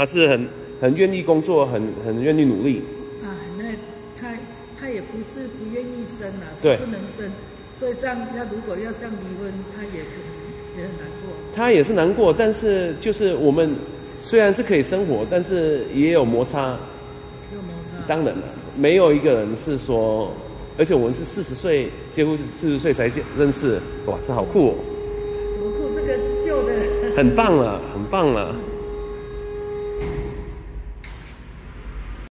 他是很很愿意工作，很很愿意努力。啊，那他他也不是不愿意生啊，是不能生，所以这样他如果要这样离婚，他也可能也很难过。他也是难过，但是就是我们虽然是可以生活，但是也有摩擦。有摩擦。当然了，没有一个人是说，而且我们是四十岁结婚，四十岁才见认识，哇，这好酷哦！怎么酷？这个旧的。很棒了，很棒了。